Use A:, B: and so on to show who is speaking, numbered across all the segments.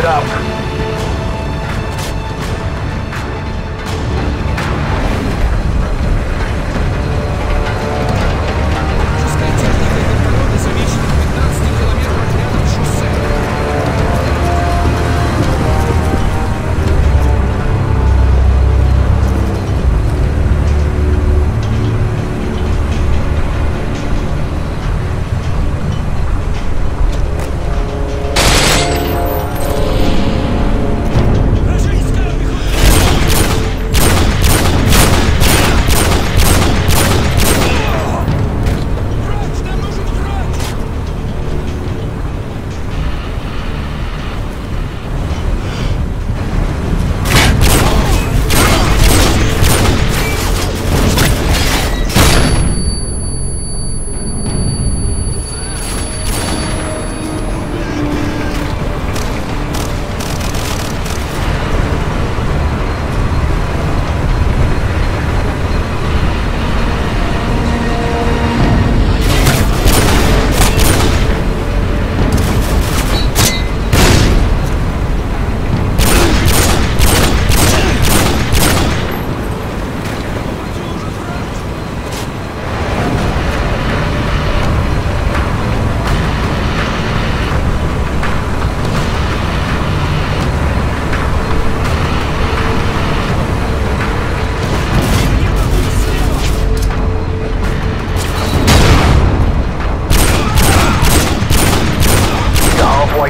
A: it up.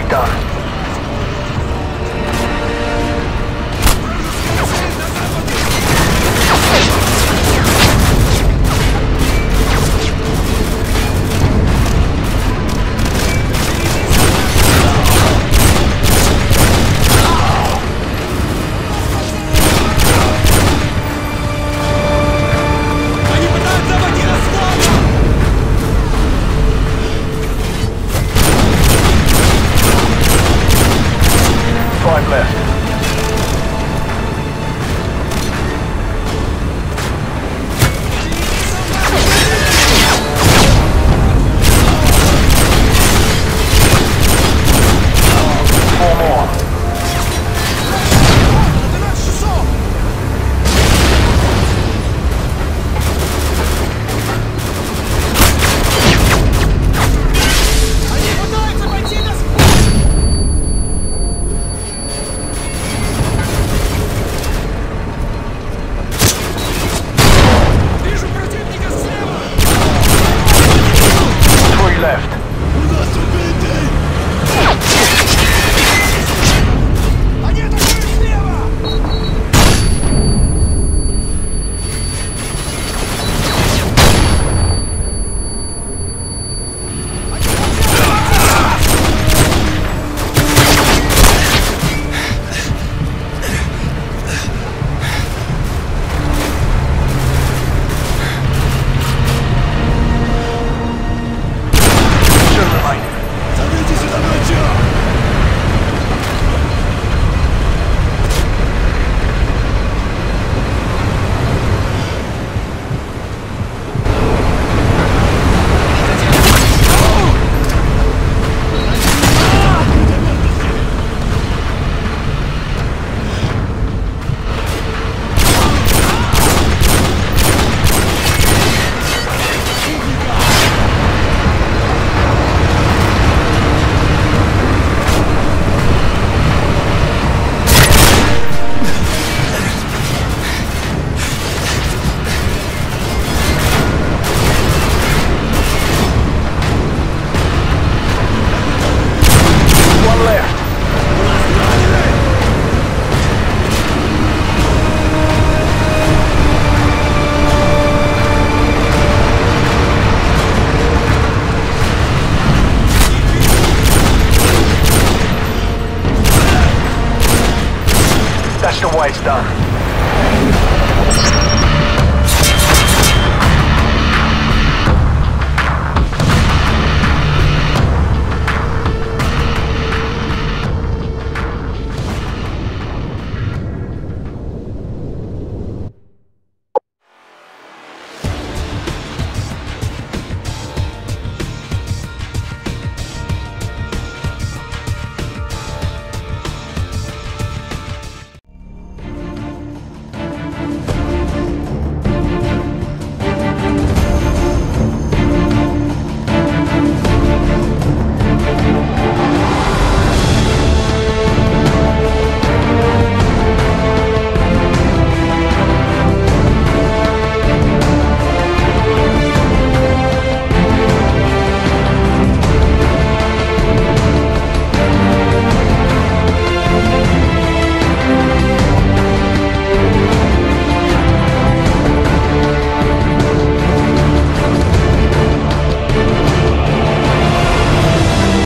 A: Done. Five left.